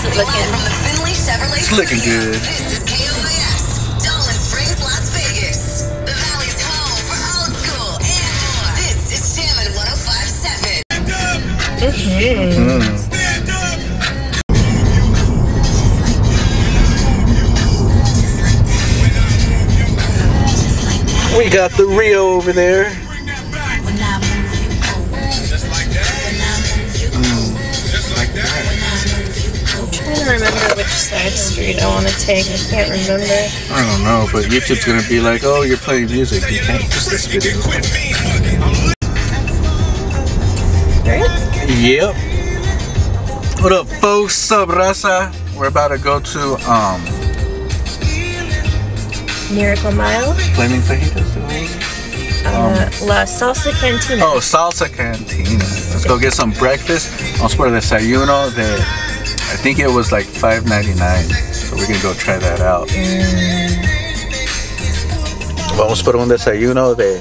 How's it looking? From the Findlay Chevrolet It's looking Studio, good. This is KOAS, Dolan Springs, Las Vegas. The Valley's home for old school and more. This is Jammin' 1057. Hmm. We got the Rio over there. Trying to remember which side street I want to take. I can't remember. I don't know, but YouTube's gonna be like, oh, you're playing music. You can't use this video. Right? Yep. What up, folks? Sub Raza. We're about to go to um Miracle Mile. Flaming Fajitas. Uh, La Salsa Cantina. Oh, Salsa Cantina. Let's go get some breakfast. Vamos por desayuno de, I think it was like $5.99. So we're gonna go try that out. Vamos por un desayuno de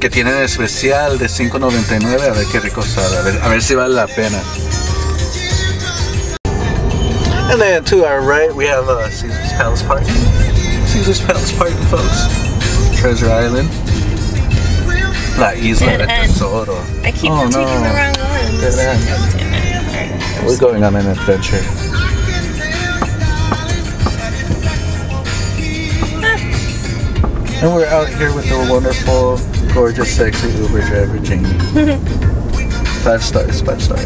que tienen especial de $5.99. A ver qué rico sabe. A ver, a ver si vale la pena. And then to our right, we have uh, Caesar's Palace Park. Caesar's Palace Park, folks. Treasure Island. La Isla del Tesoro. I keep Oh, taking no. the wrong ones. We're going on an adventure. And we're out here with the wonderful, gorgeous, sexy Uber driver, Jamie. five stars, five stars.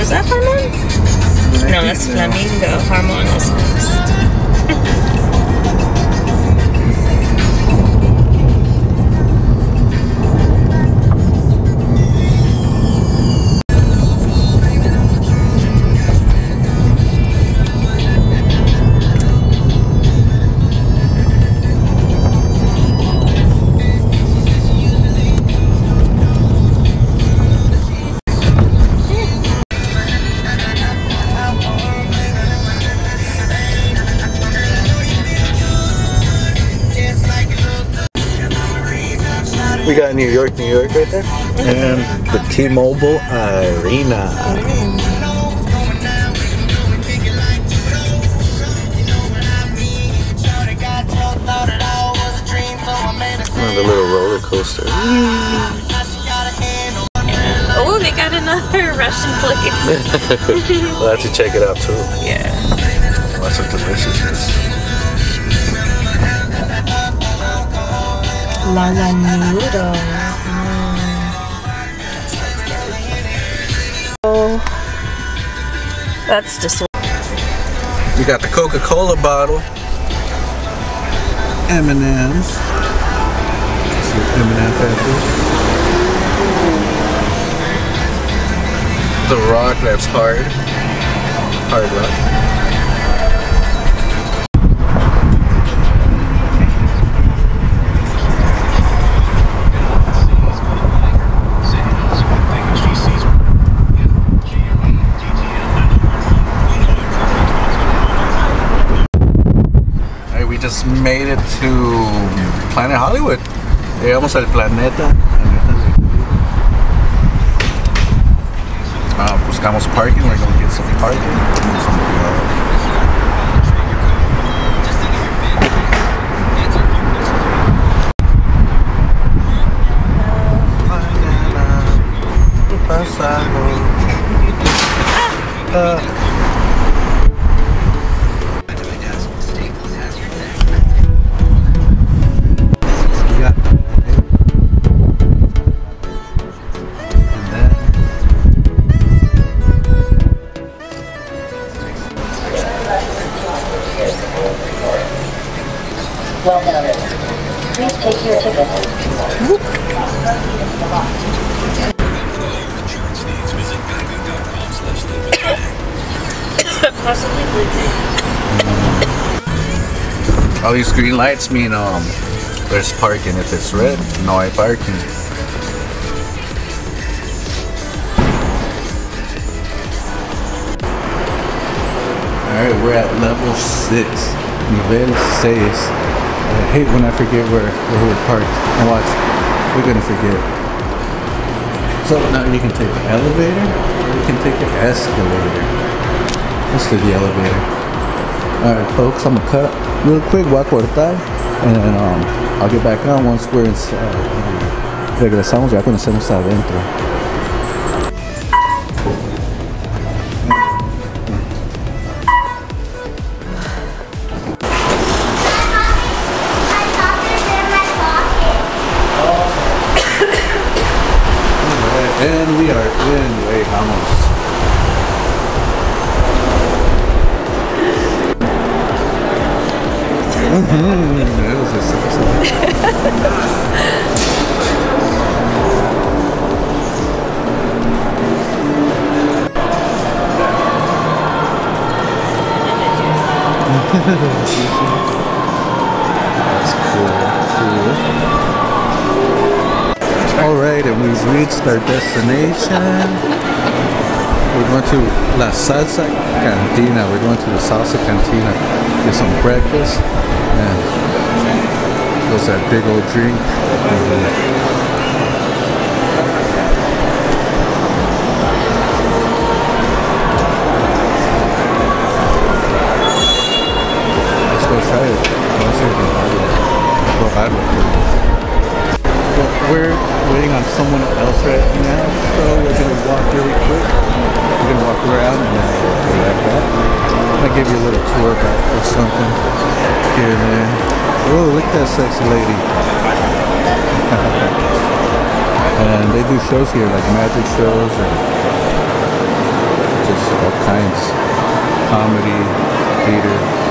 Is that Harmon? No, that's Flamingo. Harmon is next. We got New York, New York right there. And the T-Mobile Arena. Oh, the little roller coaster. Oh, they got another Russian place. we'll have to check it out too. yeah. Lots of deliciousness. Noodle. Oh, that's just We got the Coca-Cola bottle. M&M's. M&M factory. The rock that's hard. Hard rock. Made it to Planet Hollywood. Llegamos al planeta. Ah, buscamos parking. We're gonna get some parking. Please take your ticket. all these green lights mean um there's parking. If it's red, no parking. Alright, we're at level 6. Nivel 6. Hate when I forget where, where we're parked. And watch, we're gonna forget. So now you can take the elevator or you can take the escalator. Let's do the elevator. Alright folks, I'm gonna cut real quick, voy a cortar, and then um, I'll get back on once we're inside. Regresamos ya cuando estemos adentro. Vamos. We've reached our destination. We're going to La Salsa Cantina. We're going to the Salsa Cantina. Get some breakfast. And was that big old drink. Mhm. Let's go try it. Someone else right now, so we're gonna walk really quick. We're gonna walk around and then we'll be right back. I'll give you a little tour or something here there. Oh, look at that sexy lady. and they do shows here, like magic shows and just all kinds. Comedy, theater.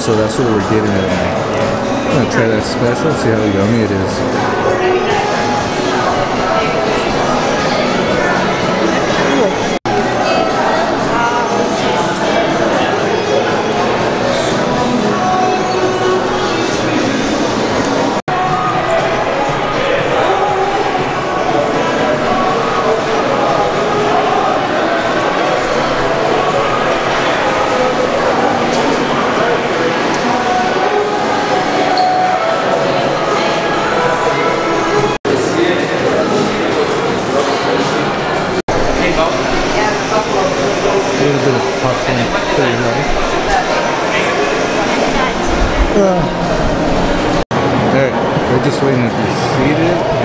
So that's what we're getting at. I'm gonna try that special, see how yummy it is. Nice. Uh, Alright, we're just waiting to be seated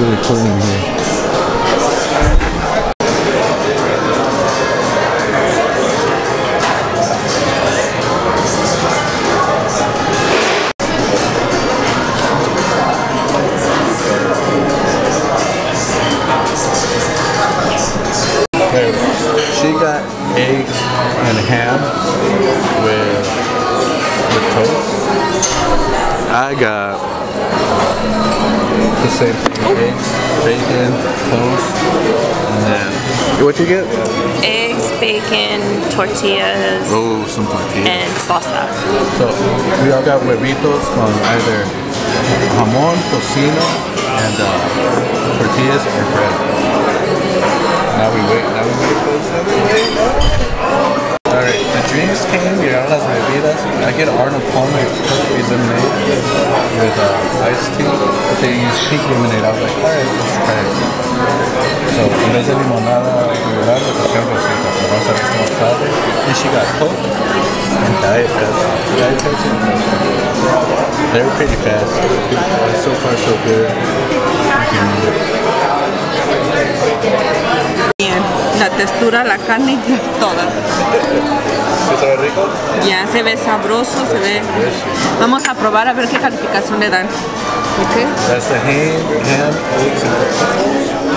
It's really in here. She got eggs and ham with the toast. I got the same then what you get? Eggs, bacon, tortillas, Oh, some tortillas. and salsa. So we all got huevitos from either jamon, tocino, and uh, tortillas or bread. Now we wait. Now we wait for the All right, the drinks came. Here are las bebidas. I get Arnold Palmer Coffee lemonade with uh, iced tea. But they use pink lemonade. I was like, all right, let's try it. So en vez de limonada regular, le pusieron vamos a ver cómo sabe. And she got Coke and Diet Pepsi. Diet Pepsi. They were pretty fast. So far, so good. Bien, la textura, la carne, toda. ¿Sí sabe rico? Ya se ve sabroso, se ve. Vamos a probar a ver qué calificación le dan. ¿Ok? That's the ham, ham, eggs, and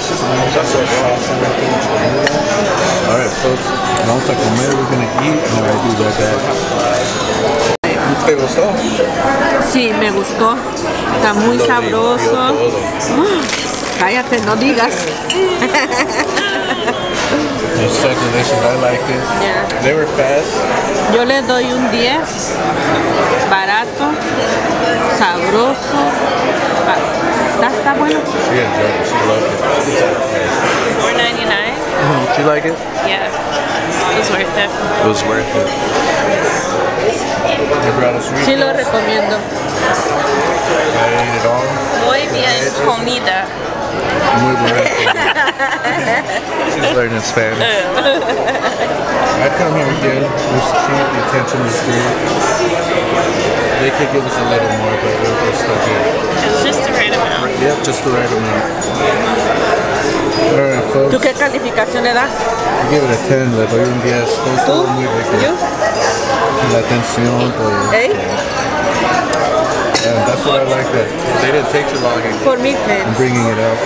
Delicious. And there's also sauce and everything. All right, folks. Vamos a comer. We're gonna eat, and I'll be right back. ¿Te gustó? sí, me gustó. Está muy Lo sabroso. todo. Cállate, no digas. It's so delicious. I liked it. Yeah. They were fast. Yo le doy un 10. Barato, sabroso. Está, está bueno. She enjoyed it. She loved it. Four ninety nine. Mm-hmm. Did you like it? Yeah, oh, it was worth it. It was worth it. They brought us Sí lo recomiendo. I ate it all. Muy bien comida. Muy bueno. She's learning Spanish. I come here again. It was cheap. The attention was good. They could give us a little more, but we're, we're still good. It's just the right amount. Yep, just the right amount. All right, folks. ¿Tú qué calificación le das? I give it a 10. Le doy un 10. Todo muy rico. ¿Yo? La atención, todo. ¿Eh? Yeah, that's what I like that. They didn't take too long Por mí, 10. in bringing it up.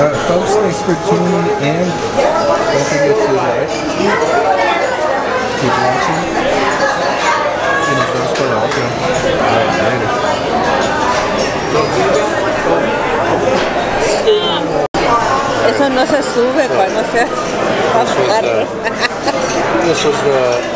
Alright, folks, thanks for tuning in. Don't forget to like, keep watching. No se sube cuando se va a. This was the.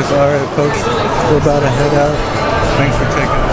Refocus. Alright, folks. We're about to head out. Thanks for out.